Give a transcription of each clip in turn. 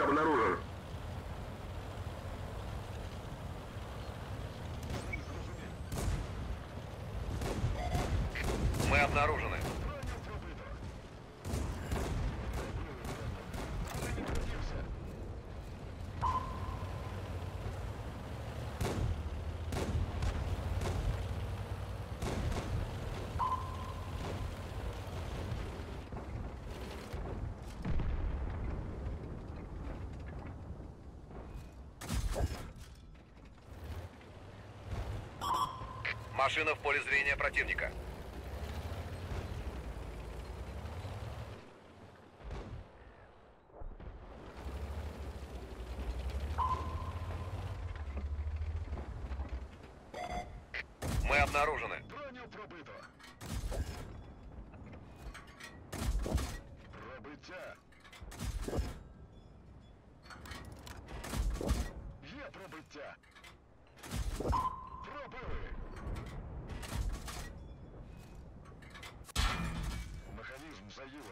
обнаружен. Машина в поле зрения противника. Мы обнаружены.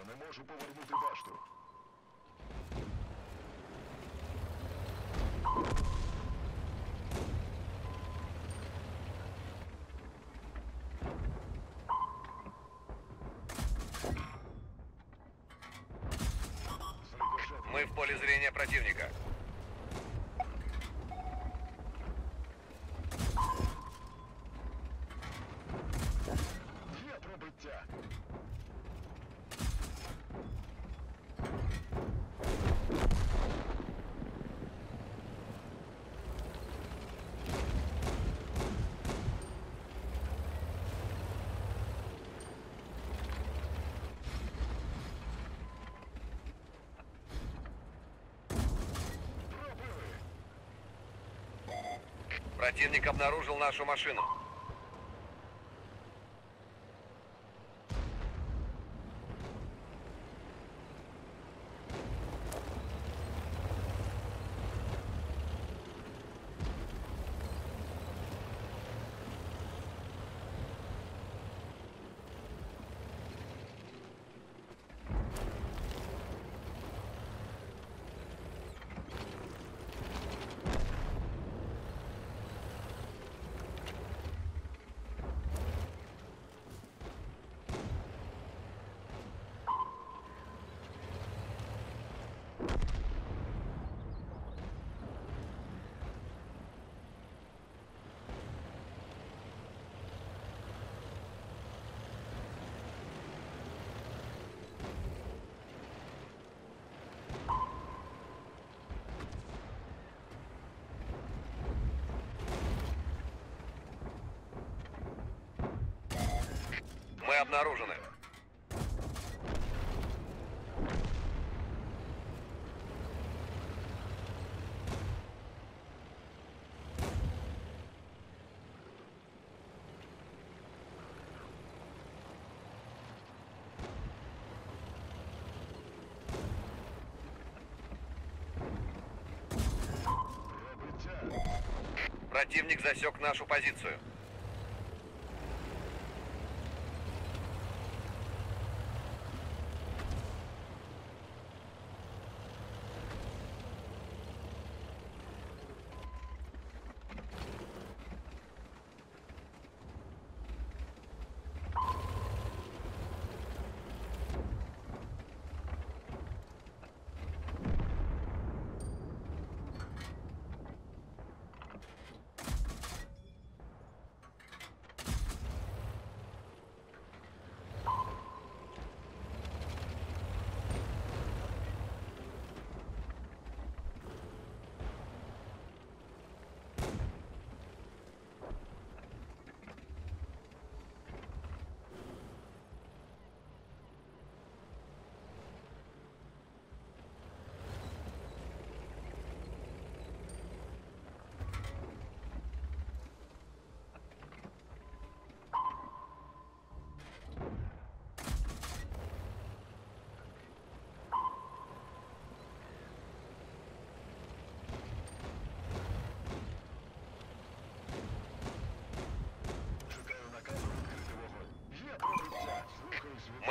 Не можу повернути башту. Мы в поле зрения противника. Є пробиття. Противник обнаружил нашу машину. Мы обнаружены. Противник засек нашу позицию.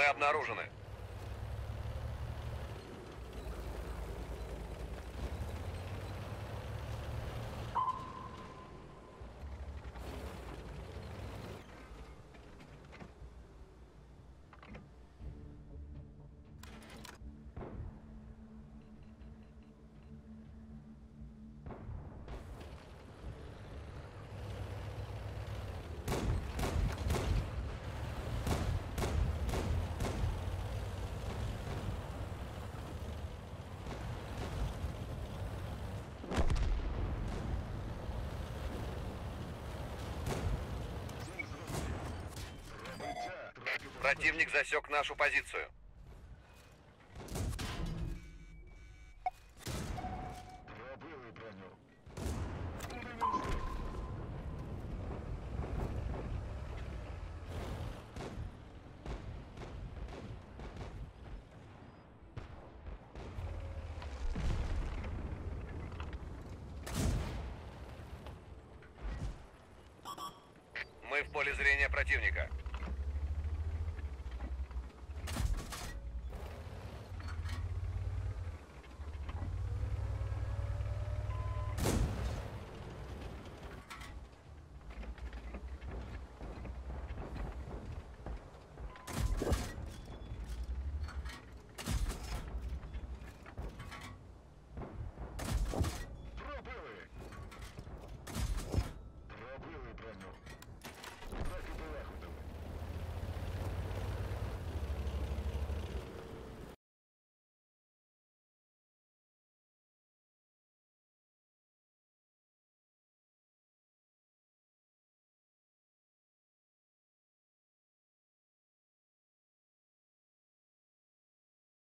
Обнаружены. Противник засек нашу позицию. Мы в поле зрения противника.